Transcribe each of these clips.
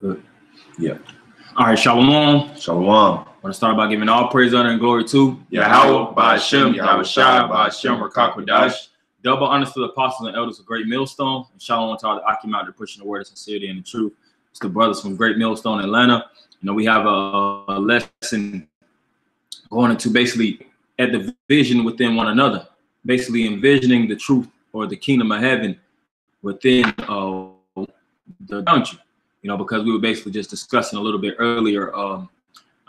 Good. Yeah. All right, Shalom. Shalom. I want to start by giving all praise, honor, and glory to Yahawah, Bahasham, Yahweh Shai, Bahasham, Rakakwadash. Double honors to the apostles and elders of Great Millstone. And shalom to all the Akim out there pushing the word of sincerity and the truth. It's the brothers from Great Millstone, Atlanta. You know, we have a, a lesson going into basically at the vision within one another, basically envisioning the truth or the kingdom of heaven within uh, the country. You know, because we were basically just discussing a little bit earlier um,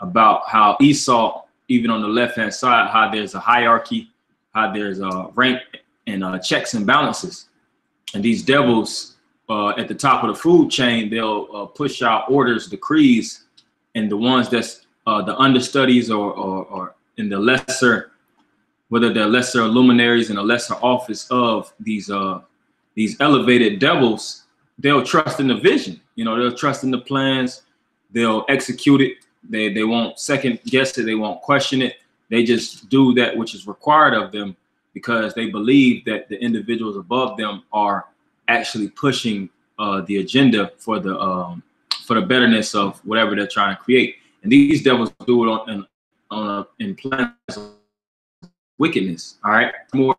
about how Esau, even on the left hand side, how there's a hierarchy, how there's a rank and uh, checks and balances. And these devils uh, at the top of the food chain, they'll uh, push out orders, decrees, and the ones that's uh, the understudies or, or, or in the lesser, whether they're lesser luminaries in a lesser office of these uh, these elevated devils, they'll trust in the vision. You know, they'll trust in the plans. They'll execute it. They they won't second guess it. They won't question it. They just do that which is required of them because they believe that the individuals above them are actually pushing uh, the agenda for the um, for the betterness of whatever they're trying to create. And these devils do it on on a, in plans of wickedness. All right, more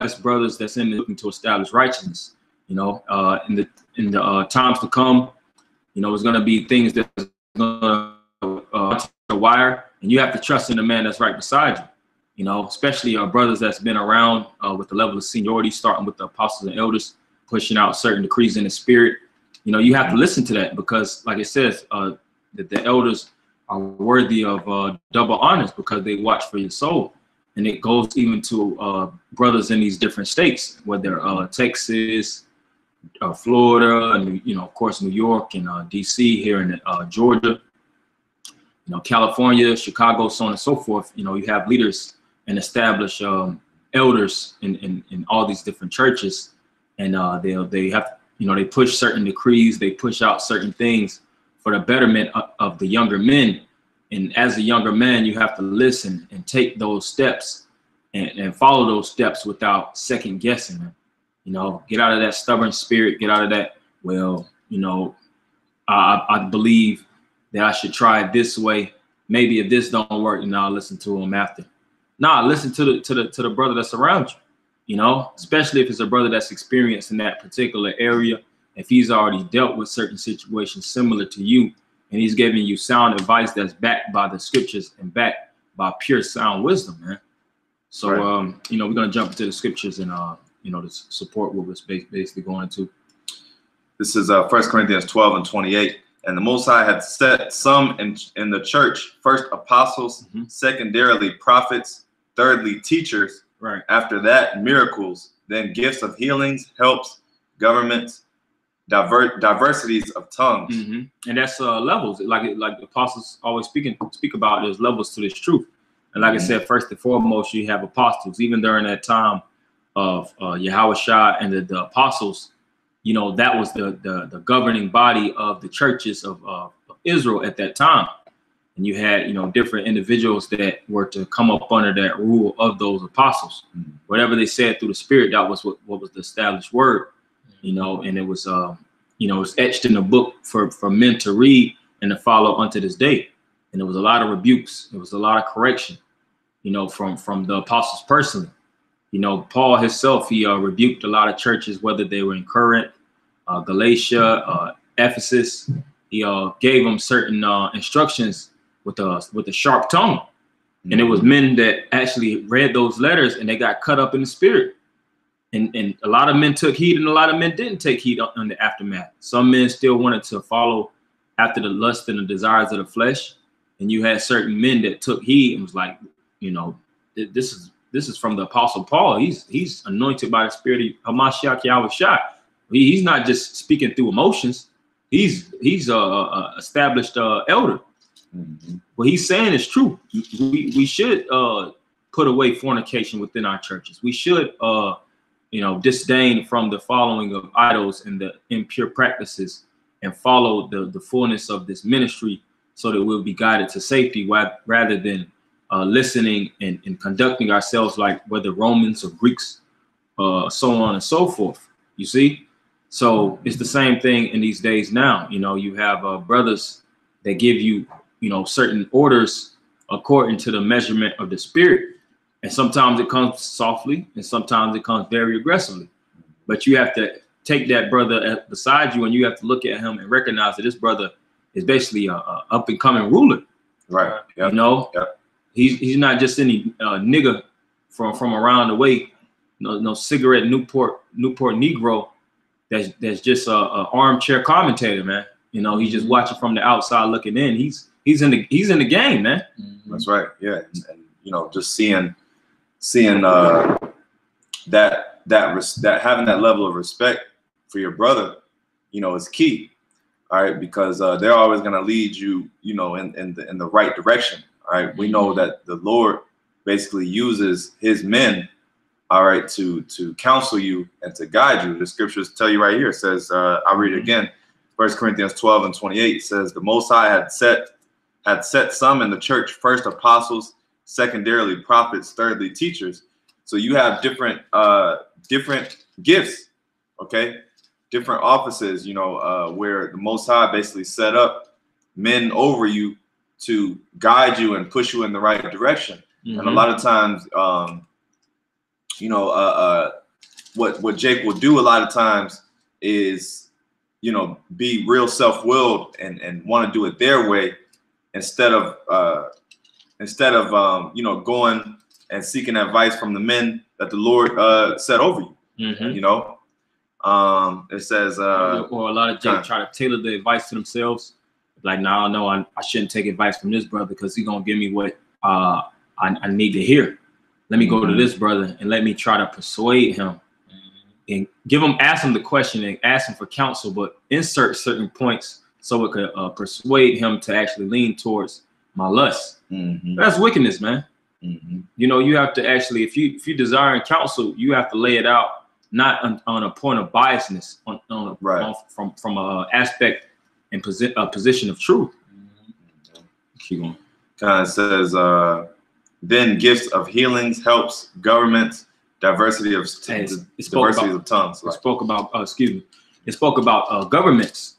us brothers that's in looking to establish righteousness. You know, uh, in the in the uh, times to come, you know, it's going to be things that's going to uh, the wire, and you have to trust in the man that's right beside you you know, especially our brothers that's been around uh, with the level of seniority, starting with the apostles and elders, pushing out certain decrees in the spirit. You know, you have to listen to that because, like it says, uh, that the elders are worthy of uh, double honors because they watch for your soul. And it goes even to uh, brothers in these different states, whether uh, Texas, uh, Florida, and you know, of course, New York and uh, D.C. here in uh, Georgia, you know, California, Chicago, so on and so forth. You know, you have leaders and establish um, elders in, in, in all these different churches, and uh, they they have you know they push certain decrees, they push out certain things for the betterment of, of the younger men. And as a younger man, you have to listen and take those steps and, and follow those steps without second guessing them. You know, get out of that stubborn spirit, get out of that, well, you know, I, I believe that I should try it this way. Maybe if this don't work, you know, I'll listen to him after. Nah, listen to the to the to the brother that's around you. You know, especially if it's a brother that's experienced in that particular area. If he's already dealt with certain situations similar to you, and he's giving you sound advice that's backed by the scriptures and backed by pure sound wisdom, man. So, right. um, you know, we're gonna jump into the scriptures and uh, you know, to support what we're basically going to. This is uh First Corinthians 12 and 28. And the Most High had set some in, in the church, first apostles, mm-hmm. secondarily prophets, thirdly teachers, right. after that miracles, then gifts of healings, helps, governments, diver- diversities of tongues. Mm-hmm. And that's uh, levels, like like the apostles always speaking speak about. There's levels to this truth. And like mm-hmm. I said, first and foremost, you have apostles. Even during that time of uh, Yahawashi and the, the apostles, you know, that was the the, the governing body of the churches of, uh, of Israel at that time. And you had you know different individuals that were to come up under that rule of those apostles. Mm-hmm. whatever they said through the spirit that was what, what was the established word you know and it was uh you know it's etched in the book for for men to read and to follow unto this day. And there was a lot of rebukes. There was a lot of correction you know from from the apostles personally you know paul himself he uh, rebuked a lot of churches whether they were in corinth uh, galatia uh, ephesus he uh, gave them certain uh, instructions with a with a sharp tongue. Mm-hmm. And it was men that actually read those letters and they got cut up in the spirit. And, and a lot of men took heed and a lot of men didn't take heed on the aftermath. Some men still wanted to follow after the lust and the desires of the flesh. And you had certain men that took heed and was like, you know, this is this is from the apostle Paul. He's he's anointed by the spirit of Hamashiach Yahawashi. He, he's not just speaking through emotions. He's he's a, a established uh, elder. Mm-hmm. What he's saying is true. We, we should uh, put away fornication within our churches. We should, uh, you know, disdain from the following of idols and the impure practices and follow the, the fullness of this ministry so that we'll be guided to safety rather than uh, listening and, and conducting ourselves like whether Romans or Greeks, uh, so on and so forth. You see? So it's the same thing in these days now. You know, you have uh, brothers that give you, you know, certain orders according to the measurement of the spirit. And sometimes it comes softly and sometimes it comes very aggressively. But you have to take that brother beside you and you have to look at him and recognize that this brother is basically a, a up and coming ruler. Right. Yep. You know, yep. He's he's not just any uh, nigga from from around the way. No, no cigarette Newport Newport Negro. That's that's just a, a armchair commentator, man. You know, he's just mm-hmm. watching from the outside looking in. He's he's in the he's in the game, man. Mm-hmm. That's right. Yeah, and, and you know, just seeing seeing uh that that res- that having that level of respect for your brother, you know, is key. All right, because uh, they're always going to lead you, you know, in in the in the right direction. All right, we know mm-hmm. that the Lord basically uses His men, all right, to to counsel you and to guide you. The scriptures tell you right here. It says, uh, I'll read it mm-hmm. again. First Corinthians 12 and 28 says, The Most High had set had set some in the church, first apostles, secondarily prophets, thirdly teachers. So you have different uh different gifts, okay? Different offices, you know, uh where the most high basically set up men over you to guide you and push you in the right direction. Mm-hmm. And a mm-hmm. lot of times um you know, uh uh what what Jake will do a lot of times is you know be real self-willed and and want to do it their way instead of uh instead of um, you know going and seeking advice from the men that the Lord uh, set over you. Mm-hmm. You know, um, it says, uh, or a lot of Jake try to tailor the advice to themselves. Like, now no, I, I shouldn't take advice from this brother because he's gonna give me what uh, I, I need to hear. Let me mm-hmm. go to mm-hmm. this brother and let me try to persuade him mm-hmm. and give him, ask him the question and ask him for counsel, but insert certain points so it could uh, persuade him to actually lean towards my lust. Mm-hmm. That's wickedness, man. Mm-hmm. You know, you have to actually, if you if you desire counsel, you have to lay it out not on, on a point of biasness, on, on, a, right. on from from a aspect and posi- a position of truth. Mm-hmm. Keep going. Of says, uh, then gifts of healings, helps, governments, diversity of t- it, it diversity about, of tongues. It spoke about, uh, excuse me, it spoke about uh, governments,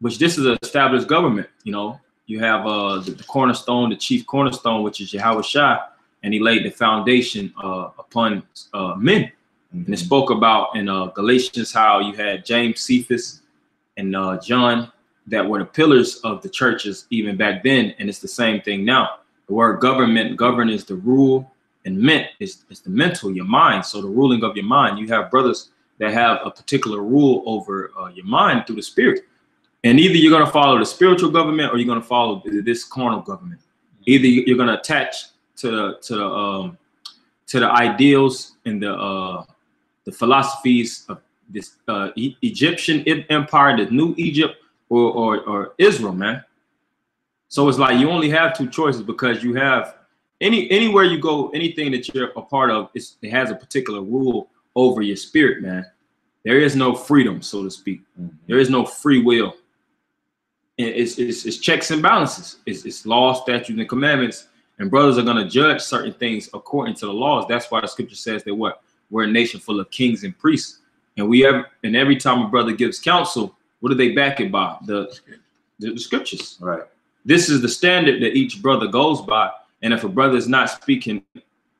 which this is an established government. You know, you have uh, the, the, cornerstone, the chief cornerstone, which is Yahawashi, and he laid the foundation uh, upon uh, men. Mm-hmm. And it mm-hmm. spoke about in uh, Galatians how you had James, Cephas, and uh, John that were the pillars of the churches even back then, and it's the same thing now. The word government, govern is the rule, and ment is, is the mental, your mind. So the ruling of your mind. You have brothers that have a particular rule over uh, your mind through the spirit. And either you're going to follow the spiritual government or you're going to follow this carnal government. Either you're going to attach to the to the um, to the ideals and the uh, the philosophies of this uh, e- Egyptian empire, the new Egypt, or, or or Israel, man. So it's like you only have two choices because you have any anywhere you go, anything that you're a part of, it has a particular rule over your spirit, man. There is no freedom, so to speak. Mm-hmm. There is no free will it's, it's, it's checks and balances. It's, it's law, statutes, and commandments. And brothers are going to judge certain things according to the laws. That's why the scripture says that what we're a nation full of kings and priests. And we have, and every time a brother gives counsel, what do they back it by? The, the, the scriptures. Right. This is the standard that each brother goes by. And if a brother is not speaking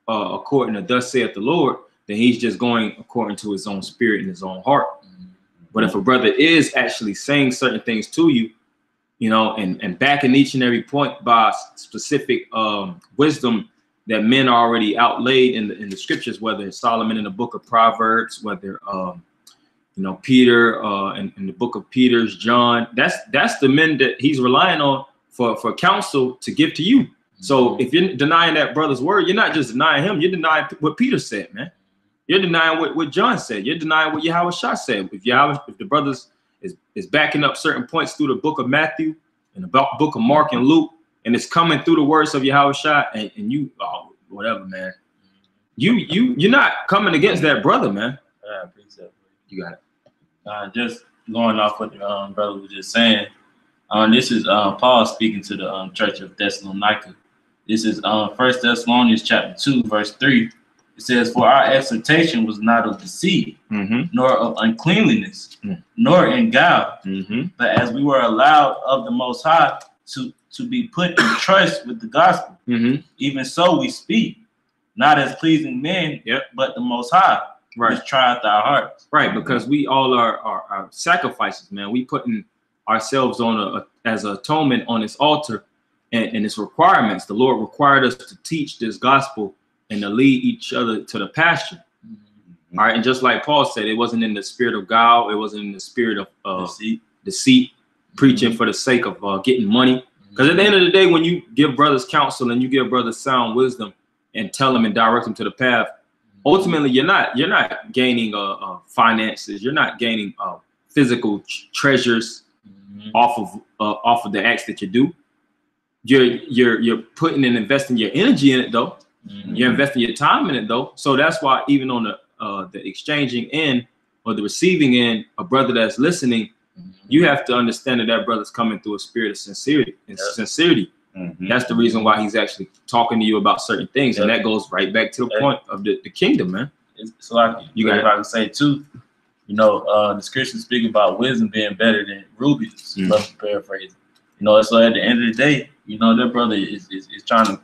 uh, according to thus saith the Lord, then he's just going according to his own spirit and his own heart. But if a brother is actually saying certain things to you, you know, and, and backing each and every point by specific um, wisdom that men already outlaid in the in the scriptures, whether it's Solomon in the book of Proverbs, whether um, you know Peter uh, in, in the book of Peter's, John. That's that's the men that he's relying on for for counsel to give to you. So mm-hmm. if you're denying that brother's word, you're not just denying him, you're denying what Peter said, man. You're denying what, what John said. You're denying what Yahawashi said. If Yahweh, if the brothers is, is backing up certain points through the book of Matthew and the book of Mark and Luke, and it's coming through the words of Yahawashi, and, and you, oh, whatever, man. You you you're not coming against that brother, man. Yeah, precept. You got it. Uh, just going off what the um, brother was just saying. Um, this is uh, Paul speaking to the um, church of Thessalonica. This is uh, First Thessalonians chapter two, verse three. It says, For our exhortation was not of deceit, Mm-hmm. nor of uncleanliness, Mm. nor in guile, Mm-hmm. but as we were allowed of the Most High to, to be put in trust with the gospel, Mm-hmm. even so we speak, not as pleasing men, Yep. but the Most High, Right. which trieth our heart. Right, because we all are, are, are sacrifices, man. We putting ourselves on a, a- as an atonement on this altar and, and its requirements. The Lord required us to teach this gospel and to lead each other to the pasture. All right, and just like Paul said, it wasn't in the spirit of guile, it wasn't in the spirit of uh, Deceit. deceit, preaching for the sake of uh, getting money. Because at the end of the day, when you give brothers counsel and you give brothers sound wisdom and tell them and direct them to the path, ultimately you're not you're not gaining uh, uh finances you're not gaining uh physical tr- treasures Mhm. off of uh, off of the acts that you do you're you're you're putting and investing your energy in it though Mhm. you're investing your time in it though so that's why even on the uh the exchanging end or the receiving end a brother that's listening you have to understand that that brother's coming through a spirit of sincerity and Yeah. sincerity Mhm. that's the reason why he's actually talking to you about certain things and that goes right back to the Yeah. point of the, the kingdom man It's- so like You got if I can say too, you know, uh, the scriptures speak about wisdom being better than rubies. Mm. Love to paraphrase. You know, so at the end of the day, you know, that brother is, is, is trying to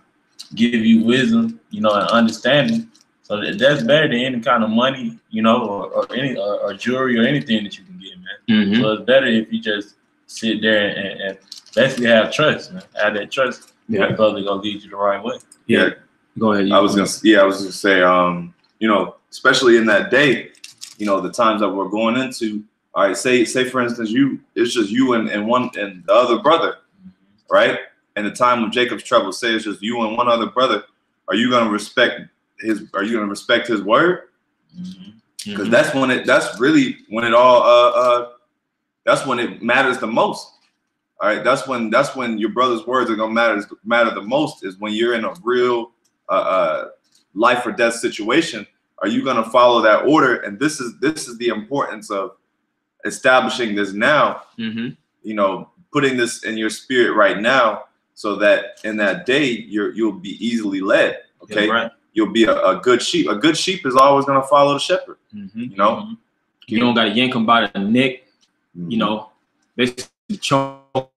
give you wisdom, you know, and understanding. So that, that's better than any kind of money, you know, or, or any or, or jewelry or anything that you can get, man. Mhm. So it's better if you just sit there and, and basically have trust, man. Have that trust. Yeah. That brother gonna lead you the right way. Yeah. Go ahead. I was gonna, yeah, I was gonna say, um, you know, especially in that day, you know, the times that we're going into. All right, say, say for instance, you, it's just you and, and one and the other brother, right? And the time of Jacob's trouble, say it's just you and one other brother. Are you gonna respect his? Are you gonna respect his word? Because Mhm. that's when it. That's really when it all. Uh, uh, that's when it matters the most. All right, that's when that's when your brother's words are gonna matter matter the most. Is when you're in a real uh, uh, life or death situation. Are you gonna follow that order? And this is this is the importance of establishing this now. Mhm. You know, putting this in your spirit right now, so that in that day you're you'll be easily led. Okay, Yeah, right. you'll be a, a good sheep. A good sheep is always gonna follow the shepherd. Mhm. You know. Mhm. You don't got to yank them by the neck. Mm-hmm. You know, basically choke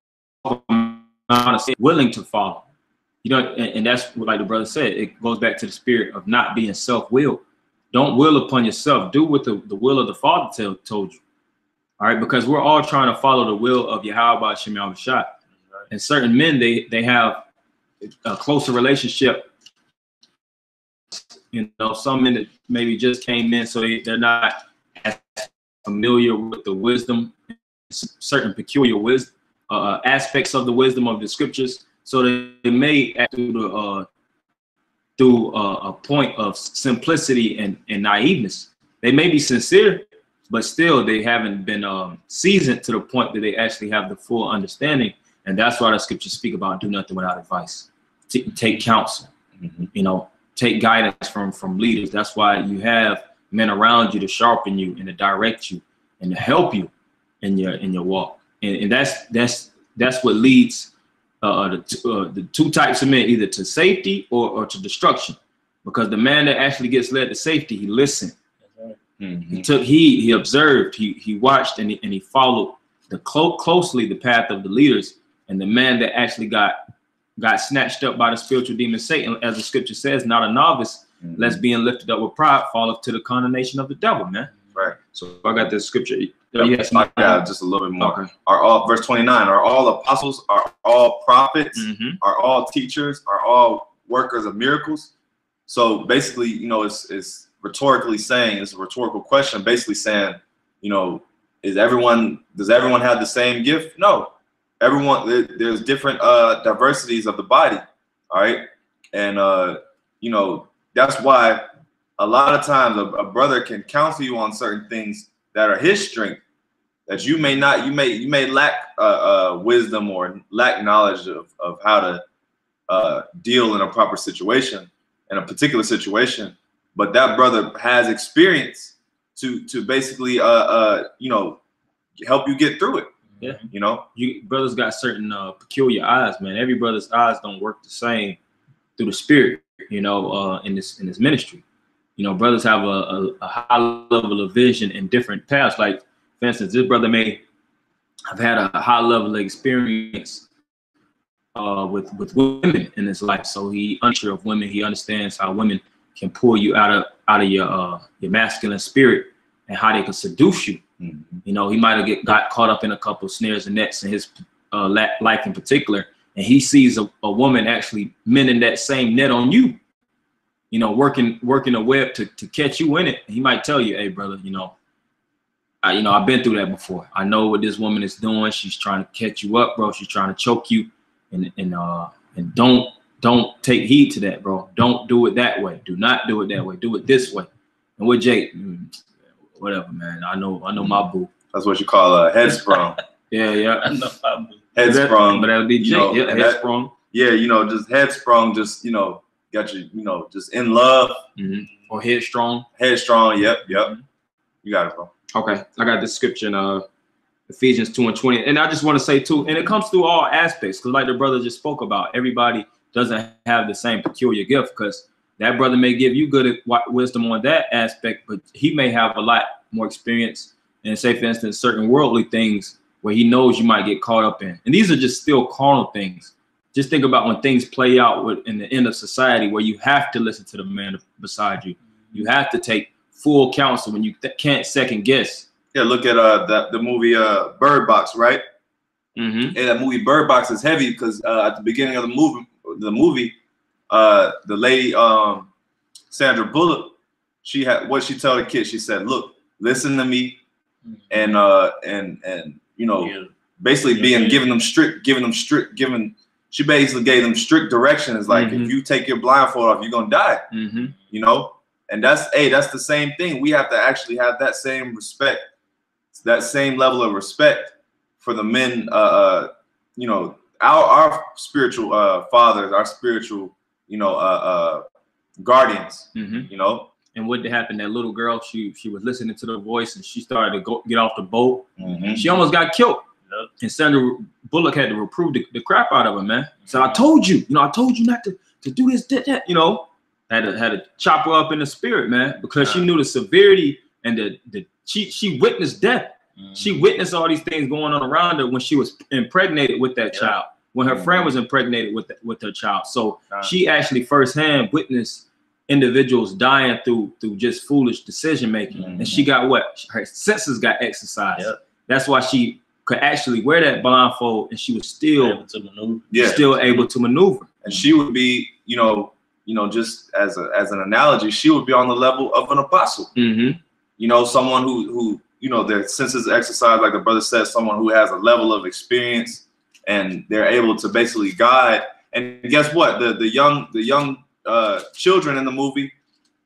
them out willing to follow. You know, and, and that's what, like the brother said. It goes back to the spirit of not being self-willed. Don't will upon yourself. Do what the, the will of the Father tell, told you. All right, because we're all trying to follow the will of Yahweh Shemal Shot. And certain men, they they have a closer relationship. You know, some men that maybe just came in, so they, they're not as familiar with the wisdom, certain peculiar wisdom uh, aspects of the wisdom of the scriptures. So they, they may act through the uh, through uh, a point of simplicity and, and naiveness. They may be sincere, but still they haven't been um, seasoned to the point that they actually have the full understanding. And that's why the scriptures speak about do nothing without advice. T- take counsel, Mhm. you know, take guidance from from leaders. That's why you have men around you to sharpen you and to direct you and to help you in your in your walk. And, and that's that's that's what leads uh, the, t- uh, the two types of men either to safety or, or to destruction. Because the man that actually gets led to safety, he listened, right. Mhm. he took heed, he observed, he he watched, and he, and he followed the clo- closely the path of the leaders. And the man that actually got got snatched up by the spiritual demon Satan, as the scripture says, not a novice, Mhm. lest being lifted up with pride falleth to the condemnation of the devil, man. Right. So I got this scripture. Yep. You have some- just a little bit more. Okay. Are all verse 29, are all apostles, are all prophets, Mhm. are all teachers, are all workers of miracles? So basically, you know, it's it's rhetorically saying, it's a rhetorical question, basically saying, you know, is everyone does everyone have the same gift? No. Everyone there's different uh diversities of the body. All right. And uh, you know, that's why a lot of times a, a brother can counsel you on certain things that are his strength that you may not you may you may lack uh, uh, wisdom or lack knowledge of, of how to uh, deal in a proper situation in a particular situation but that brother has experience to to basically uh, uh you know help you get through it Yeah. you know you brothers got certain uh, peculiar eyes, man. Every brother's eyes don't work the same through the spirit, you know, uh, in this in this ministry. You know, brothers have a, a, a high level of vision in different paths. Like, for instance, this brother may have had a high level of experience uh, with with women in his life, so he unsure of women. He understands how women can pull you out of out of your uh, your masculine spirit and how they can seduce you. Mhm. You know, he might have get got caught up in a couple snares and nets in his uh, life in particular, and he sees a, a woman actually mending that same net on you. You know, working working a web to to catch you in it. He might tell you, "Hey, brother, you know, I, you know, I've been through that before. I know what this woman is doing. She's trying to catch you up, bro. She's trying to choke you, and and uh and don't don't take heed to that, bro. Don't do it that way. Do not do it that way. Do it this way. And with Jake, mm, whatever, man. I know I know my boo. That's what you call a head sprung. Yeah, yeah. I know I'm head That- sprung. but that would be you Jake. know, yeah, and head that- sprung. Yeah, you know, just head sprung, just you know, got you, you know, just in love, hmm Or headstrong. headstrong. Yep, yep. You got it, bro. Okay, I got this scripture in uh, Ephesians 2 and 20. And I just want to say, too, and it comes through all aspects, because like the brother just spoke about, everybody doesn't have the same peculiar gift, because that brother may give you good wisdom on that aspect, but he may have a lot more experience and say, for instance, certain worldly things where he knows you might get caught up in. And these are just still carnal things. Just think about when things play out with, in the end of society where you have to listen to the man beside you. You have to take full counsel when you can't second guess. Yeah, look at uh that the movie uh Bird Box, right? Mm-hmm. And that movie Bird Box is heavy because uh, at the beginning of the movie, the movie, uh, the lady um, Sandra Bullock, she had what she told the kid. She said, "Look, listen to me, and uh, and and you know, Yeah. basically Yeah, being yeah. giving them strict, giving them strict, giving." She basically gave them strict directions, like Mhm. if you take your blindfold off, you're gonna die. Mm-hmm. You know, and that's hey, that's the same thing. We have to actually have that same respect, that same level of respect for the men. Uh, uh you know, our our spiritual uh fathers, our spiritual, you know, uh, uh guardians. Mm-hmm. You know, And what happened? That little girl, she she was listening to the voice and she started to go get off the boat. She almost got killed. Yep. And Sandra Bullock had to reprove the, the crap out of her, man. So I told you, you know, I told you not to, to do this, that, that, you know. Had to had to chop her up in the spirit, man, because she knew the severity and the the she she witnessed death. She mm-hmm. witnessed all these things going on around her when she was impregnated with that Yeah. child, when her friend mm-hmm. was impregnated with the, with her child. So she actually firsthand witnessed individuals dying through through just foolish decision making, mm-hmm. and she got what her senses got exercised. That's why she could actually wear that blindfold, and she was still able to maneuver. yeah, still able to maneuver. and she would be, you know, you know, just as a as an analogy, she would be on the level of an apostle. Mm-hmm. you know, someone who who you know their senses exercise, like the brother said, someone who has a level of experience and they're able to basically guide. And guess what? The the young the young uh, children in the movie,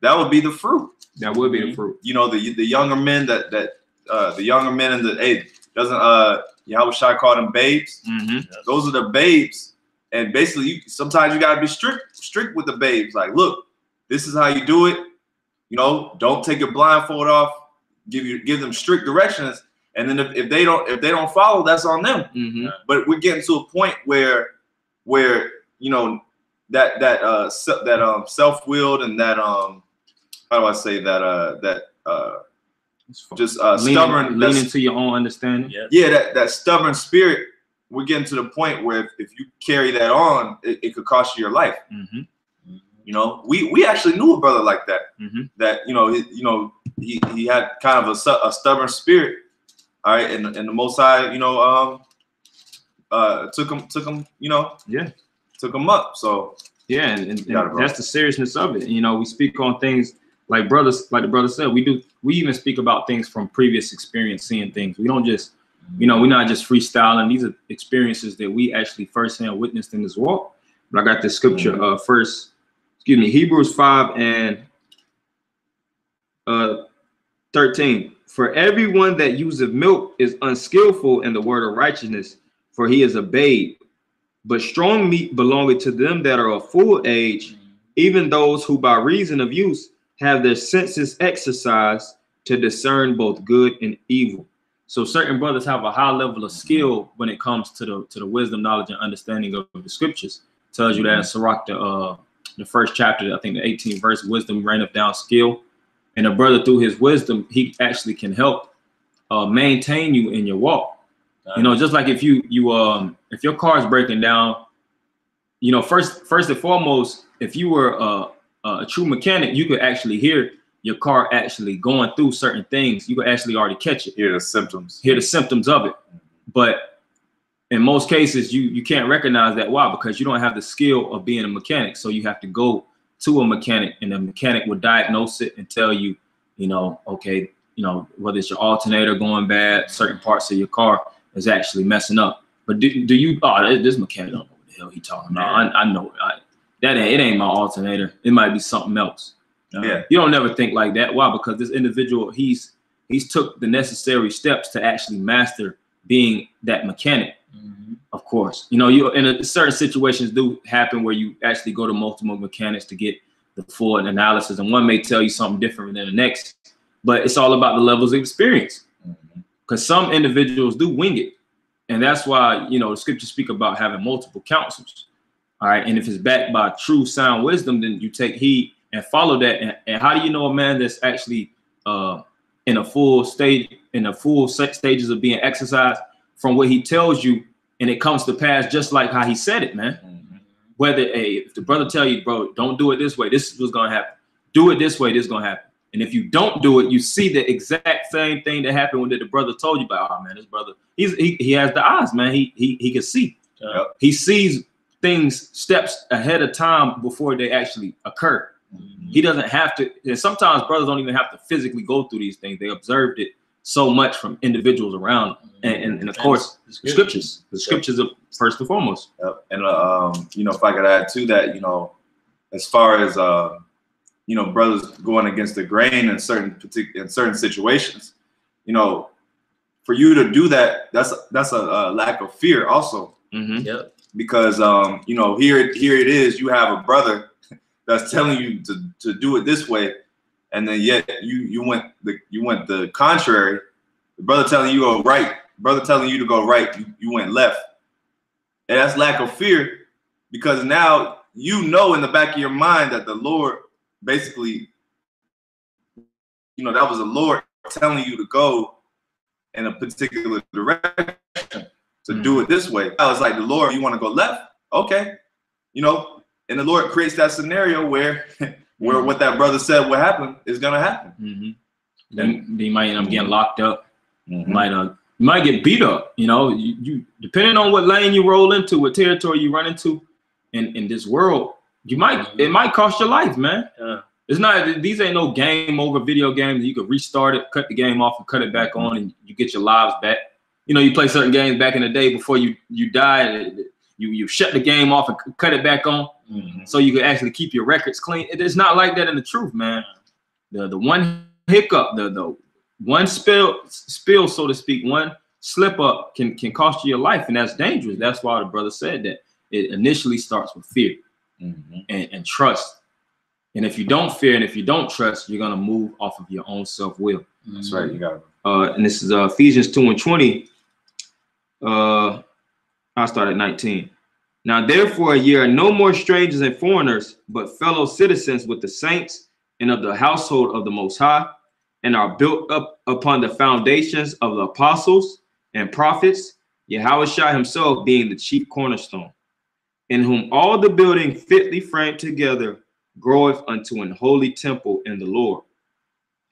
that would be the fruit. That would be the fruit. You know, the the younger men that that uh, the younger men in the hey doesn't uh Yahawashi call them babes. Mm-hmm. Those are the babes. And basically, you sometimes you gotta be strict strict with the babes. Like, look, this is how you do it. You know, don't take your blindfold off. Give you give them strict directions. And then if, if they don't if they don't follow, that's on them. Mm-hmm. But we're getting to a point where where you know that that uh se- that um self-willed and that um how do I say that uh that uh just uh lean, stubborn leaning to your own understanding. Yeah. yeah, that, that stubborn spirit, we're getting to the point where if, if you carry that on, it, it could cost you your life. Mm-hmm. You know, we we actually knew a brother like that. Mm-hmm. That you know, he, you know, he, he had kind of a, a stubborn spirit. All right, and and the Most High, you know, um, uh, took him took him, you know, Yeah. took him up. So Yeah, and, and, and that's the seriousness of it. You know, we speak on things like brothers, like the brother said, we do. We even speak about things from previous experience, seeing things. We don't just, you know, we're not just freestyling. These are experiences that we actually firsthand witnessed in this walk. But I got this scripture uh, first. Excuse me, Hebrews five and uh, thirteen. For everyone that useth milk is unskillful in the word of righteousness, for he is a babe. But strong meat belongeth to them that are of full age, even those who by reason of use have their senses exercised to discern both good and evil. So certain brothers have a high level of skill when it comes to the to the wisdom, knowledge, and understanding of the scriptures. Tells you that in Sirach, the uh the first chapter, I think the 18th verse, wisdom ran reigneth down skill. and a brother through his wisdom, he actually can help uh, maintain you in your walk. You know, just like if you you um if your car is breaking down, you know, first first and foremost, if you were a, a true mechanic, you could actually hear your car actually going through certain things. You could actually already catch it, Hear the symptoms. hear the symptoms of it. But in most cases, you you can't recognize that. Why? Because you don't have the skill of being a mechanic. So you have to go to a mechanic, and the mechanic will diagnose it and tell you, you know, okay, you know, whether it's your alternator going bad, certain parts of your car is actually messing up. But do, do you? Oh, this mechanic don't know what the hell he talking about. I, I know I, that ain't, it ain't my alternator. It might be something else. Yeah. You don't never think like that. Why? Because this individual, he's he's took the necessary steps to actually master being that mechanic. Mhm. Of course, you know, you in a, certain situations do happen where you actually go to multiple mechanics to get the full analysis, and one may tell you something different than the next. But it's all about the levels of experience, because some individuals do wing it, and that's why you know the scriptures speak about having multiple counsels. All right, and if it's backed by true sound wisdom, then you take heed and follow that. And, and how do you know a man that's actually uh, in a full state, in a full set stages of being exercised from what he tells you, and it comes to pass just like how he said it, man. Mhm. Whether a if the brother tell you, bro, don't do it this way, this is what's gonna happen. Do it this way, this is gonna happen. And if you don't do it, you see the exact same thing that happened when the brother told you about. Oh man, this brother, he's he, he has the eyes, man. He he he can see. Yeah. He sees things steps ahead of time before they actually occur. Mhm. He doesn't have to, and sometimes brothers don't even have to physically go through these things. They observed it so much from individuals around, and, and, and of course, the scriptures. The scriptures are first and foremost. Yep. And uh, um, you know, if I could add to that, you know, as far as uh, you know, brothers going against the grain in certain particular in certain situations, you know, for you to do that, that's that's a, a lack of fear also, Mm-hmm. Yep. Because um, you know, here here it is, you have a brother that's telling you to, to do it this way, and then yet you you went the you went the contrary. The brother telling you go right, brother telling you to go right, you, you went left. And that's lack of fear because now you know in the back of your mind that the Lord basically, you know, that was the Lord telling you to go in a particular direction to do it this way. I was like, the Lord, you want to go left? Okay. You know, and the Lord creates that scenario where where what that brother said would happen is gonna happen. Mm-hmm. Then, they might end up getting locked up. Mhm. You might uh, you might get beat up. You know, you, you depending on what lane you roll into, what territory you run into, in in this world, you might it might cost your life, man. Yeah. It's not these ain't no game over video games. You could restart it, cut the game off, and cut it back on, and you get your lives back. You know, you play certain games back in the day before you you die. You you shut the game off and cut it back on, Mhm. so you can actually keep your records clean. It is not like that in the truth, man. The the one hiccup, the the one spill spill, so to speak, one slip up can can cost you your life, and that's dangerous. That's why the brother said that it initially starts with fear Mhm. and, and trust. And if you don't fear and if you don't trust, you're gonna move off of your own self will. That's right. You got it. Uh, and this is uh, Ephesians 2 and 20. Uh, I'll start at 19. Now, therefore, ye are no more strangers and foreigners, but fellow citizens with the saints and of the household of the Most High, and are built up upon the foundations of the apostles and prophets, Yahushua himself being the chief cornerstone, in whom all the building fitly framed together groweth unto an holy temple in the Lord,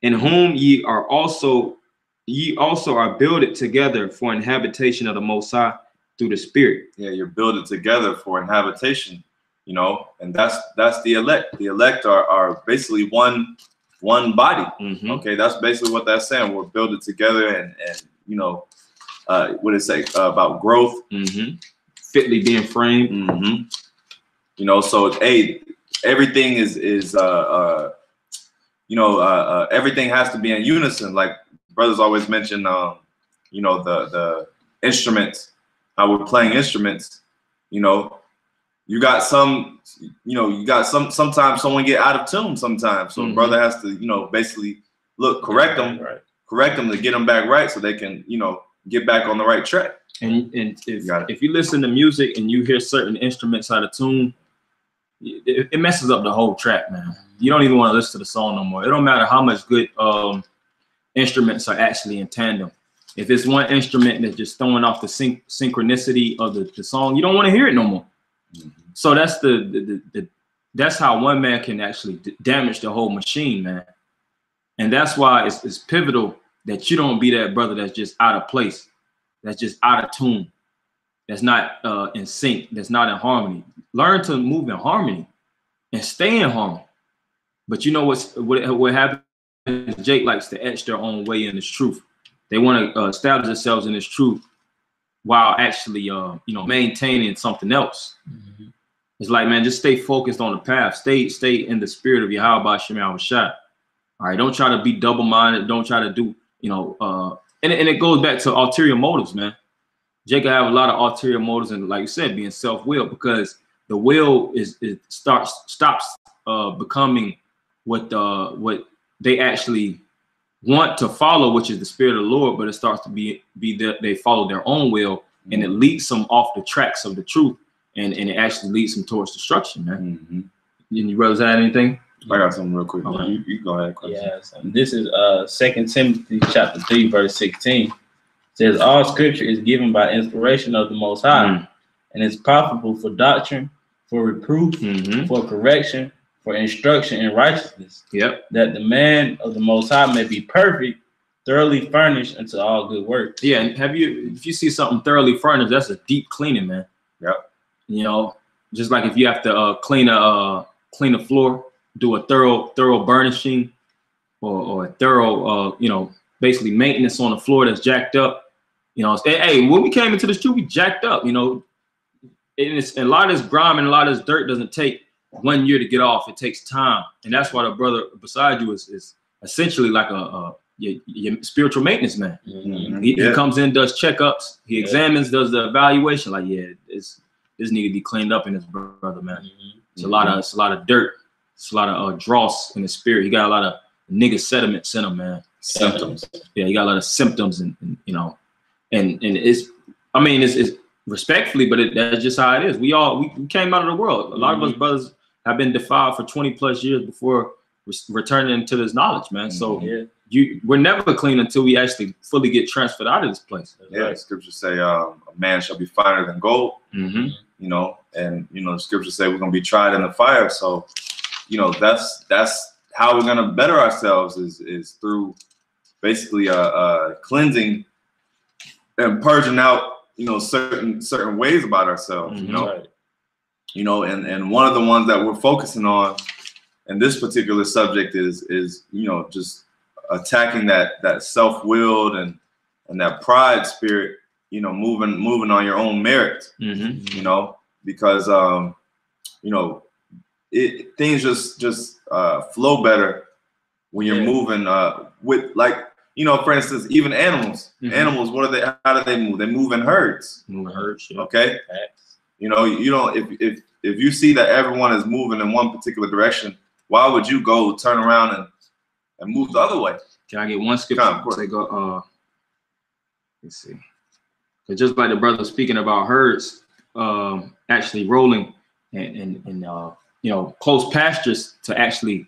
in whom ye are also ye also are builded together for an habitation of the Most High through the Spirit. Yeah, you're building together for an habitation, you know, and that's that's the elect. The elect are are basically one one body. Mhm. Okay, that's basically what that's saying. We're building together, and and you know, uh, what it say uh, about growth. Mhm. Fitly being framed. Mm-hmm. You know, so hey, everything is is uh, uh you know uh, uh, everything has to be in unison. Like brothers always mention, um, you know the the instruments, how we're playing instruments. You know, you got some, you know, you got some. Sometimes someone get out of tune. Sometimes, so Mhm. brother has to, you know, basically look correct them, Right. correct them to get them back right, so they can, you know, get back on the right track. And and if it. if you listen to music and you hear certain instruments out of tune, it, it messes up the whole track, man. You don't even want to listen to the song no more. It don't matter how much good um, instruments are actually in tandem. If it's one instrument that's just throwing off the syn- synchronicity of the, the song, you don't want to hear it no more. So that's the, the, the, the that's how one man can actually damage the whole machine, man. And that's why it's, it's pivotal that you don't be that brother that's just out of place, that's just out of tune, that's not uh, in sync, that's not in harmony. Learn to move in harmony and stay in harmony. But you know what's what what happens? Jake likes to etch their own way in this truth. They want to uh, establish themselves in this truth while actually, uh, you know, maintaining something else. It's like, man, just stay focused on the path. Stay, stay in the spirit of Yahweh Shemel Shot. All right, don't try to be double-minded. Don't try to do, you know, uh, and, and it goes back to ulterior motives, man. Jacob have a lot of ulterior motives, and like you said, being self-willed because the will is it starts stops uh, becoming what uh, what they actually want to follow, which is the spirit of the Lord, but it starts to be be that they follow their own will, and it leads them off the tracks of the truth, and and it actually leads them towards destruction, man. Mhm. And you brothers add anything? I got something real quick. Okay. You, you go ahead. Quincy. Yes, and this is uh Second Timothy chapter three, verse sixteen. It says all scripture is given by inspiration of the Most High, Mm. and is profitable for doctrine, for reproof, Mm-hmm. for correction, for instruction in righteousness, Yep. that the man of the Most High may be perfect, thoroughly furnished unto all good works. Yeah, and have you if you see something thoroughly furnished, that's a deep cleaning, man. Yep. You know, just like if you have to uh, clean a uh, clean a floor, do a thorough thorough burnishing, or or a thorough uh, you know basically maintenance on the floor that's jacked up. You know, hey, hey, when we came into the street, we jacked up. You know, and it's and a lot of this grime and a lot of this dirt doesn't take one year to get off. It takes time, and that's why the brother beside you is is essentially like a, a your, your spiritual maintenance man. Mhm. He, he comes in, does checkups, he Yeah. examines, does the evaluation. Like, yeah, this this need to be cleaned up in his brother, man. It's a lot of it's a lot of dirt, it's a lot of uh, dross in his spirit. He got a lot of nigga sediments in him, man. Symptoms. Yeah, he got a lot of symptoms, and, and you know, and and it's I mean it's, it's respectfully, but it, that's just how it is. We all we, we came out of the world. A lot of us brothers have been defiled for twenty plus years before re- returning into this knowledge, man. So Yeah, you we're never clean until we actually fully get transferred out of this place. that's Yeah, right. scriptures say um, a man shall be finer than gold. Mm-hmm. you know, and you know, the scriptures say we're gonna be tried in the fire. So, you know, that's that's how we're gonna better ourselves is is through basically uh, uh cleansing and purging out, you know, certain certain ways about ourselves, you Mhm. know, Right. You know, and and one of the ones that we're focusing on in this particular subject is is you know just attacking that that self-willed and and that pride spirit, you know, moving moving on your own merit Mm-hmm. you know, because um, you know, it things just just uh, flow better when you're Yeah. moving uh, with like you know, for instance, even animals. Mhm. Animals, what are they? How do they move? They move in herds. Moving hurt shit. Okay, Facts. You know, you don't if if if you see that everyone is moving in one particular direction, why would you go turn around and and move the other way? Can I get one scripture Come, of course. to go? Uh, let's see. Just like the brother speaking about herds, um, actually rolling and and, and uh, you know close pastures to actually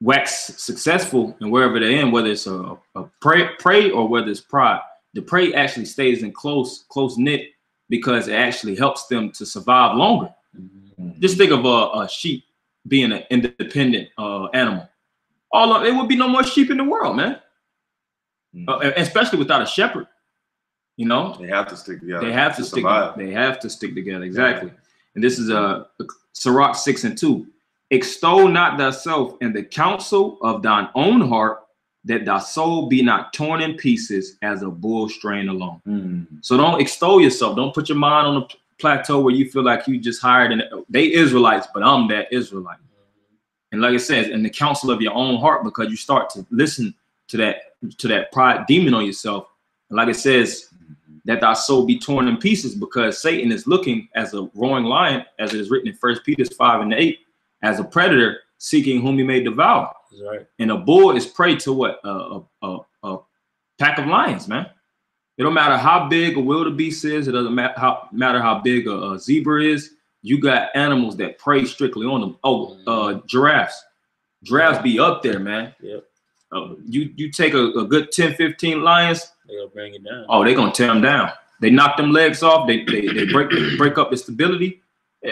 wax successful and wherever they're in, whether it's a, a prey, prey or whether it's pride. The prey actually stays in close close knit because it actually helps them to survive longer. Just think of a, a sheep being an independent uh, animal. All of, it would be no more sheep in the world, man. Mhm. Uh, especially without a shepherd. You know, They have to stick together. they have to stick. survive. They have to stick together. Exactly. And this is uh, Sirach six and two. Extol not thyself in the counsel of thine own heart, that thy soul be not torn in pieces as a bull strain alone. Mhm. So don't extol yourself. Don't put your mind on a plateau where you feel like you just hired and they Israelites, but I'm that Israelite. And like it says, in the counsel of your own heart, because you start to listen to that to that pride demon on yourself. And like it says, that thy soul be torn in pieces, because Satan is looking as a roaring lion, as it is written in First Peter 5 and 8, as a predator seeking whom he may devour. Right. And a bull is prey to what? A, a, a, pack of lions, man. It don't matter how big a wildebeest is. It doesn't matter how, matter how big a, a zebra is. You got animals that prey strictly on them. Oh, uh, giraffes. Giraffes be up there, man. Yep. Uh, you you take a, a good 10, 15 lions. They'll bring it down. Oh, they gonna tear them down. They knock them legs off. They they, they break break up the stability.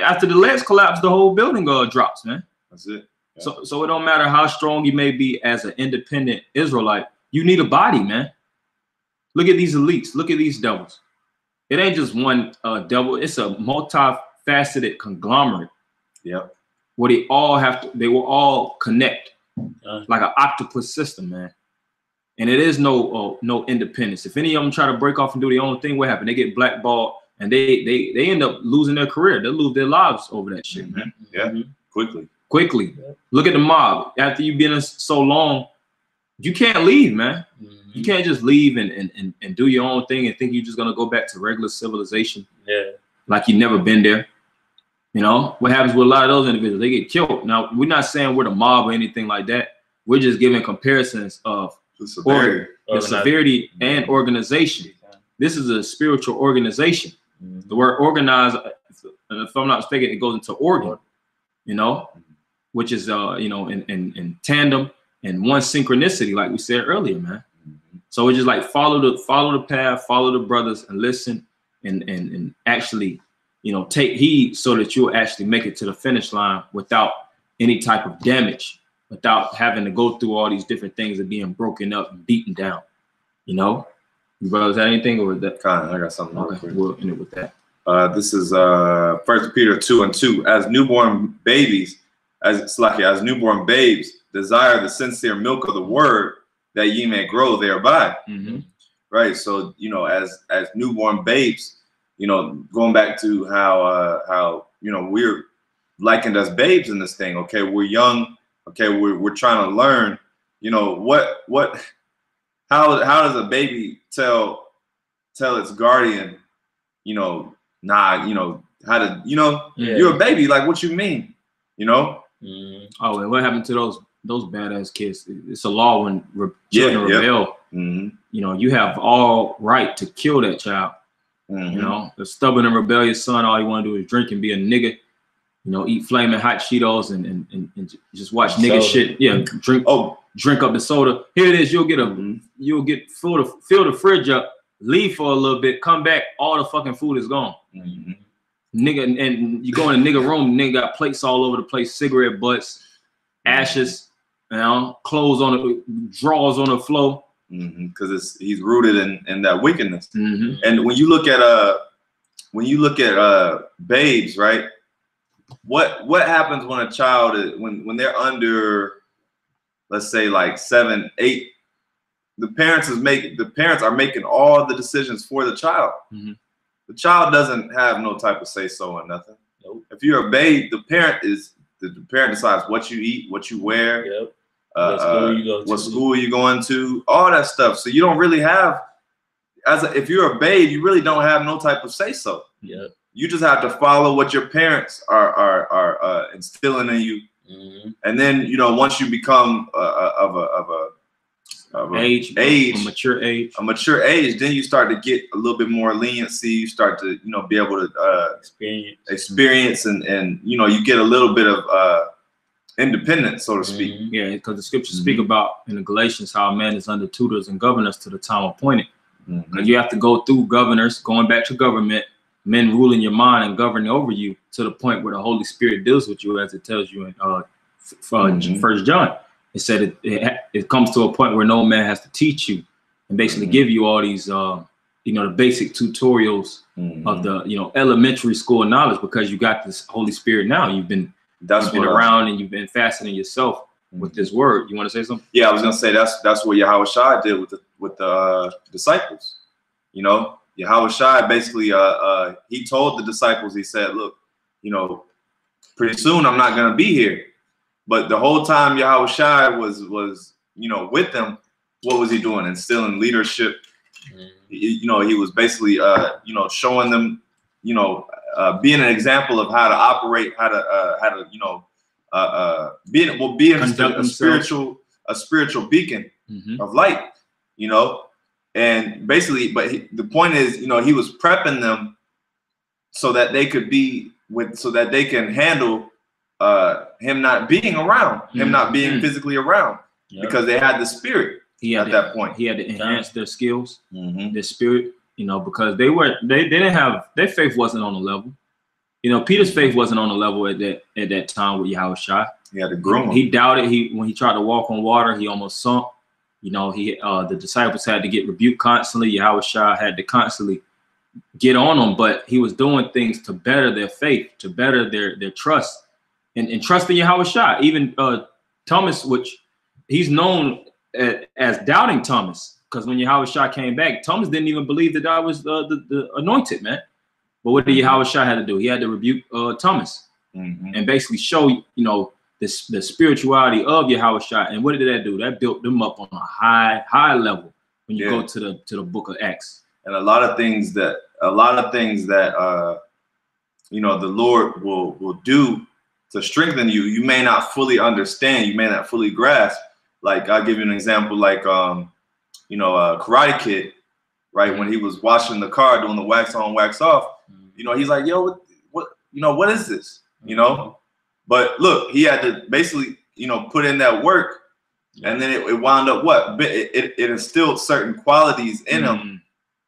After the legs collapse, the whole building uh, drops, man. That's it. So so it don't matter how strong you may be as an independent Israelite, you need a body, man. Look at these elites. Look at these devils. It ain't just one uh, devil. It's a multifaceted conglomerate Yep. where they all have to. They will all connect Uh. like an octopus system, man. And it is no uh, no independence. If any of them try to break off and do their own thing, what happened? They get blackballed and they they they end up losing their career. They lose their lives over that shit, man Yeah. Mhm. Quickly. Quickly. Yeah. Look at the mob. After you've been in so long, you can't leave, man. You Mhm. can't just leave and, and, and, and do your own thing and think you're just gonna go back to regular civilization Yeah. like you've never been there. You know what happens with a lot of those individuals? They get killed. Now we're not saying we're the mob or anything like that. We're just giving comparisons of The severity. the severity and organization. This is a spiritual organization. Mhm. The word organized, if I'm not mistaken, it goes into organ, you know, which is uh, you know, in, in in tandem and one synchronicity, like we said earlier, man. Mhm. So it's just like follow the follow the path, follow the brothers, and listen, and and and actually, you know, take heed so that you'll actually make it to the finish line without any type of damage, without having to go through all these different things of being broken up and beaten down. You know, you brothers had anything or that? Kind of. I got something. Okay, we'll end it with that. Uh, this is uh, First Peter two and two. As newborn babies, as as newborn babes, desire the sincere milk of the word that ye may grow thereby. Mhm. Right. So you know, as as newborn babes, you know, going back to how uh, how you know we're likened as babes in this thing. Okay, we're young. Okay, we're we're trying to learn. You know what what how how does a baby tell tell its guardian, you know, nah, you know how to you know Yeah. you're a baby. Like what you mean? You know? Mhm. Oh, and what happened to those those badass kids? It's a law when re- children yeah. rebel. hmm You know, you have all right to kill that child. Mm-hmm. You know, the stubborn and rebellious son, all you want to do is drink and be a nigga. You know, eat flaming hot Cheetos and and, and, and just watch nigga Soda. shit. Yeah, drink Oh, drink up the soda. Here it is. You'll get a mhm. you'll get fill the fill the fridge up, leave for a little bit, come back, all the fucking food is gone. Nigga, and, you go in a nigga room, nigga got plates all over the place, cigarette butts, ashes, you know, clothes on the drawers on the floor. Because it's he's rooted in in that wickedness. Mm-hmm. And when you look at uh when you look at uh babes, right? What what happens when a child is when when they're under let's say like seven, eight, the parents is make the parents are making all the decisions for the child. Mhm. The child doesn't have no type of say so or nothing. Nope. If you're a babe, the parent is the, parent decides what you eat, what you wear, Yep. uh, What school uh, you go what school you going to, all that stuff. So you don't really have, as a, if you're a babe, you really don't have no type of say so. Yep. You just have to follow what your parents are are are uh, instilling in you, Mhm. and then you know once you become uh, uh, of a of a, Age, age, a mature age. a mature age, then you start to get a little bit more leniency. You start to you know be able to uh, Experience. experience and and you know you get a little bit of uh, independence, so to speak. Mhm. Yeah, because the scriptures speak about in the Galatians how a man is under tutors and governors to the time appointed. Because you have to go through governors, going back to government, men ruling your mind and governing over you to the point where the Holy Spirit deals with you, as it tells you in uh, uh, Mhm. First John. It said it, it it comes to a point where no man has to teach you and basically Mhm. give you all these, uh, you know, the basic tutorials Mhm. of the, you know, elementary school knowledge because you got this Holy Spirit now. You've been That's you've been around and you've been fastening yourself with this word. You want to say something? Yeah, I was gonna say that's that's what Yahawashi did with the with the uh, disciples. You know, Yahawashi basically uh, uh, he told the disciples, he said, "Look, you know, pretty soon I'm not gonna be here." But the whole time Yahawashi was was you know with them, what was he doing? Instilling leadership. He- you know, he was basically uh, you know showing them, you know, uh, being an example of how to operate, how to uh, how to you know, uh, uh, being well being a, a spiritual a spiritual beacon Mm-hmm. of light, you know, and basically, but he, the point is, you know, he was prepping them so that they could be with so that they can handle uh him not being around, him not being Mhm. physically around Yeah. because they had the spirit He had at to, that point. he had to enhance their skills, Mhm. their spirit, you know, because they were they, they didn't have their faith wasn't on the level. You know, Peter's faith wasn't on the level at that at that time with Yahawashi. He had to groom him. He doubted. He when he tried to walk on water, he almost sunk. You know, he uh, the disciples had to get rebuked constantly. Yahawashi had to constantly get on them, but he was doing things to better their faith, to better their their trust, and, and trusting Yahawashi. Even uh, Thomas, which he's known a- as doubting Thomas, because when Yahawashi came back, Thomas didn't even believe that I was uh, the, the anointed man. But what did Yahawashi had to do? He had to rebuke uh, Thomas Mhm. and basically show you know this the spirituality of Yahawashi. And what did that do? That built them up on a high high level when you Yeah. go to the to the book of Acts. and a lot of things that a lot of things that uh you know the lord will will do to strengthen you you may not fully understand you may not fully grasp. Like i'll give you an example like um you know uh karate kid right? When he was washing the car doing the wax on wax off you know he's like yo what, what you know what is this? You know? But look he had to basically you know put in that work and then it, it wound up what? It, it, it instilled certain qualities in him Mm,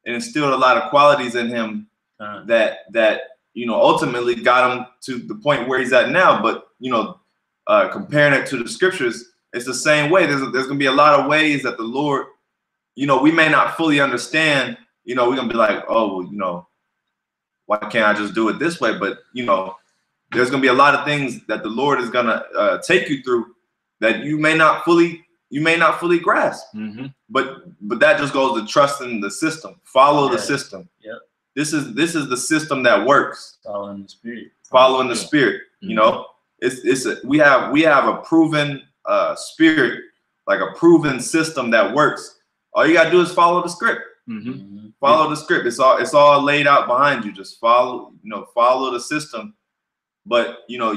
it instilled a lot of qualities in him Uh, that that you know ultimately got him to the point where he's at now. But you know, uh, comparing it to the scriptures, it's the same way. There's there's gonna be a lot of ways that the Lord, you know, we may not fully understand. You know, we're gonna be like, oh, well, you know, why can't I just do it this way? But you know, there's gonna be a lot of things that the Lord is gonna uh, take you through that you may not fully you may not fully grasp mhm. but but that just goes to trusting the system follow the system Yep. This is this is the system that works. Following the spirit. following the spirit you know? It's it's a, we have we have a proven uh spirit like a proven system that works. All you got to do is follow the script. Mhm. Mhm. follow the script. It's all it's all laid out behind you. Just follow you know follow the system. But you know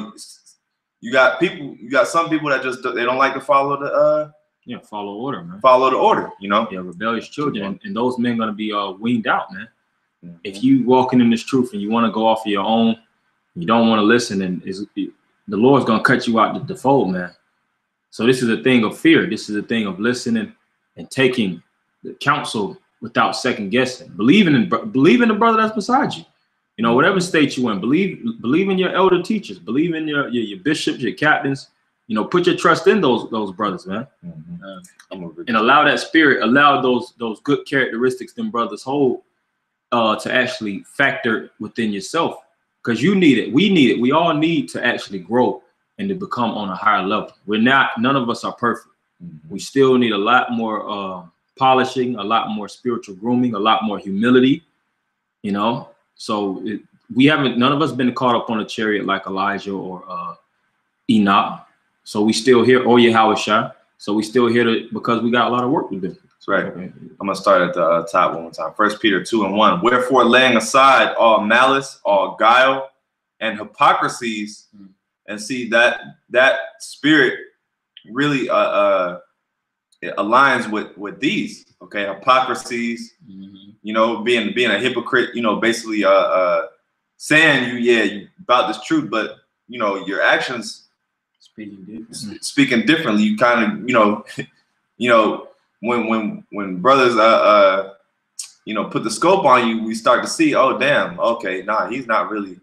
you got people you got some people that just they don't like to follow the uh Yeah, follow order, man. follow the order you know? Yeah, rebellious children, and, and those men gonna be uh weaned out, man. Mhm. If you walking in this truth and you want to go off of your own, you don't want to listen, and is the Lord's gonna cut you out the, the fold, man. So this is a thing of fear. This is a thing of listening and taking the counsel without second guessing. Believing in believe in the brother that's beside you. You know, whatever state you in, believe believe in your elder teachers, believe in your your, your bishops, your captains. You know, put your trust in those those brothers, man Mhm. I'm and allow that spirit, allow those those good characteristics them brothers hold uh to actually factor within yourself. Because you need it. We need it. We all need to actually grow and to become on a higher level. We're not, none of us are perfect. Mhm. We still need a lot more uh polishing, a lot more spiritual grooming, a lot more humility, you know. So it, we haven't none of us been caught up on a chariot like Elijah or uh Enoch. So we still here, or Yahawashi. So we still here to because we got a lot of work to do. That's right. I'm gonna start at the uh, top one more time. First Peter two and one. Wherefore, laying aside all malice, all guile, and hypocrisies, Mm. and see that that spirit really uh, uh it aligns with with these. Okay, hypocrisies. Mhm. You know, being being a hypocrite. You know, basically uh uh saying you yeah you about this truth, but you know your actions Speaking different. s- speaking differently. You kind of, you know, you know, when when when brothers uh uh you know put the scope on you, we start to see, oh damn, okay, nah, he's not really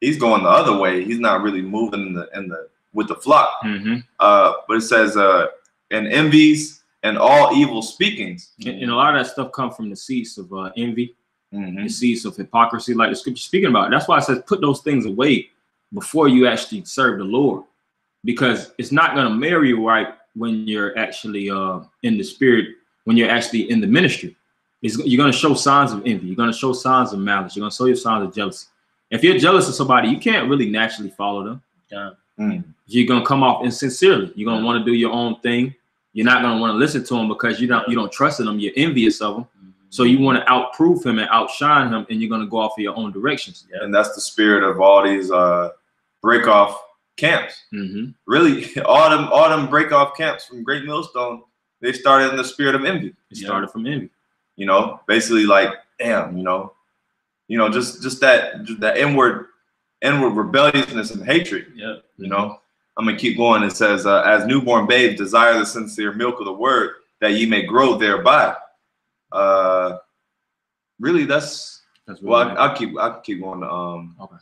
he's going the other way. He's not really moving in the in the with the flock. Mm-hmm. Uh but it says uh and envies and all evil speakings. And, and a lot of that stuff come from the seeds of uh, envy, Mhm. the seeds of hypocrisy, like the scripture speaking about. That's why it says put those things away before you actually serve the Lord, because it's not going to marry you right when you're actually uh, in the spirit, when you're actually in the ministry. It's, you're going to show signs of envy. You're going to show signs of malice. You're going to show your signs of jealousy. If you're jealous of somebody, you can't really naturally follow them. Yeah. Mm. You're going to come off insincerely. You're going to want to do your own thing. You're not going to want to listen to them because you don't you don't trust in them. You're envious of them. Mhm. So you want to outprove him and outshine him, and you're going to go off of your own directions. And that's the spirit of all these uh break off camps. hmm Really, all them all them break off camps from Great Millstone, they started in the spirit of envy. It started from envy. you know basically like damn you know you know, just just that just that inward inward rebelliousness and hatred. Yeah. You know, I'm gonna keep going. It says, uh, "As newborn babes desire the sincere milk of the word, that ye may grow thereby." Uh, really, that's That's well. I, I'll keep I'll keep going. To, um, Okay.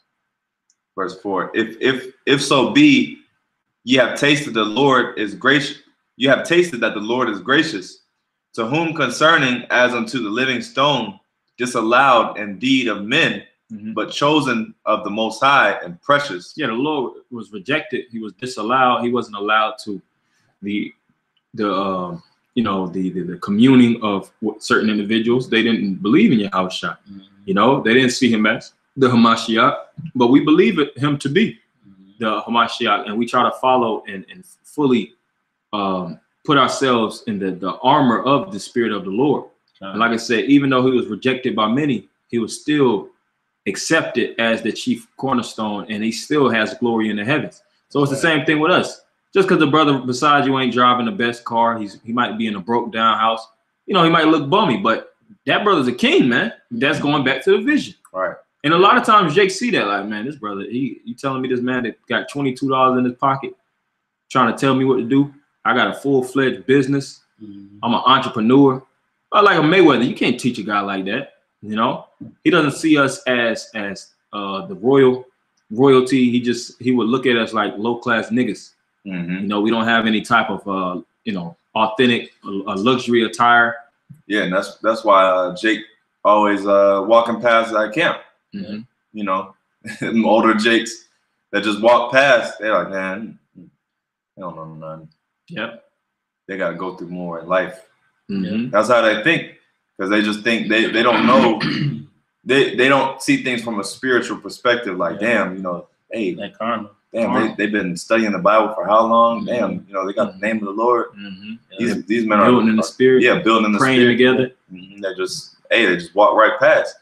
Verse four. If if if so be, ye have tasted the Lord is gracious. You have tasted that the Lord is gracious, to whom concerning as unto the living stone, disallowed indeed of men, Mhm. but chosen of the Most High and precious. yeah, the Lord was rejected. He was disallowed. He wasn't allowed to the the um you know the, the the communing of certain individuals. They didn't believe in Yahushua. Mhm. You know, they didn't see him as the Hamashiach, but we believe it, him to be the Hamashiach, and we try to follow and, and fully um, put ourselves in the, the armor of the Spirit of the Lord. And like I said, even though he was rejected by many, he was still accepted as the chief cornerstone, and he still has glory in the heavens. So it's the same thing with us. Just because the brother beside you ain't driving the best car, he's he might be in a broke down house. You know, he might look bummy, but that brother's a king, man. That's going back to the vision. Right. And a lot of times Jake see that, like, man, this brother, he you telling me this man that got $22 in his pocket, trying to tell me what to do. I got a full-fledged business. Mhm. I'm an entrepreneur. I like a Mayweather. You can't teach a guy like that. You know, he doesn't see us as as uh the royal royalty. He just he would look at us like low class niggas. Mhm. You know, we don't have any type of uh you know authentic uh, luxury attire. Yeah, and that's that's why uh, Jake always uh, walking past that camp. Mhm. You know, older Jakes that just walk past. They're like, man, they don't know nothing. Yep. They got to go through more in life. Mhm. That's how they think, because they just think they, they don't know. they they don't see things from a spiritual perspective. Like, Yeah. damn, you know, hey, That karma. damn, they they've been studying the Bible for how long? Mhm. Damn, you know, they got the name of the Lord. Mhm. These these men are Building in the spirit, yeah, building in the praying spirit. together, Mhm. They just hey, they just walk right past,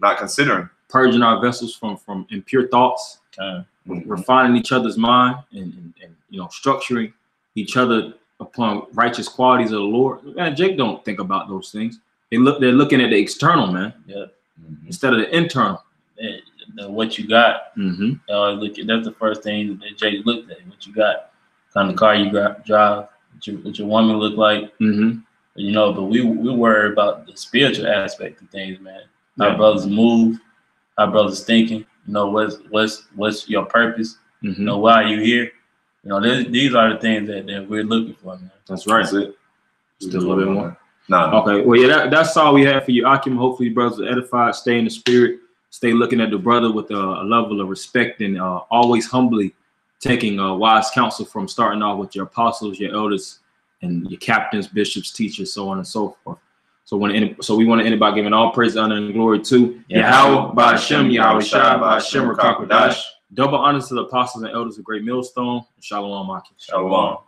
not considering. Purging our vessels from from impure thoughts. Time. Mhm. refining each other's mind and, and, and you know structuring each other upon righteous qualities of the Lord. Man, Jake don't think about those things. They look they're looking at the external man Yeah. Mhm. instead of the internal. What you got. Mm-hmm. Uh, look that's the first thing that Jake looked at. What you got, kind of car you gra- drive, what your, what your woman look like, Mm-hmm. you know. But we we worry about the spiritual aspect of things, man. Yeah. brothers move, how brothers thinking. You know what's what's what's your purpose. You Mm-hmm. know why are you here. You know these, these are the things that, that we're looking for, man. That's right. That's it. Still a little bit more. Nah, Okay. Well, yeah, that, that's all we have for you, Akim. Hopefully, brothers are edified. Stay in the spirit. Stay looking at the brother with a, a level of respect and uh, always humbly taking uh, wise counsel from starting off with your apostles, your elders, and your captains, bishops, teachers, so on and so forth. So when any, so we want to end by giving all praise, honor, and glory to Yahawah, by Hashem, Yahawashi, by Hashem. Double honors to the apostles and elders of Great Millstone. Shalom, Akim. Shalom.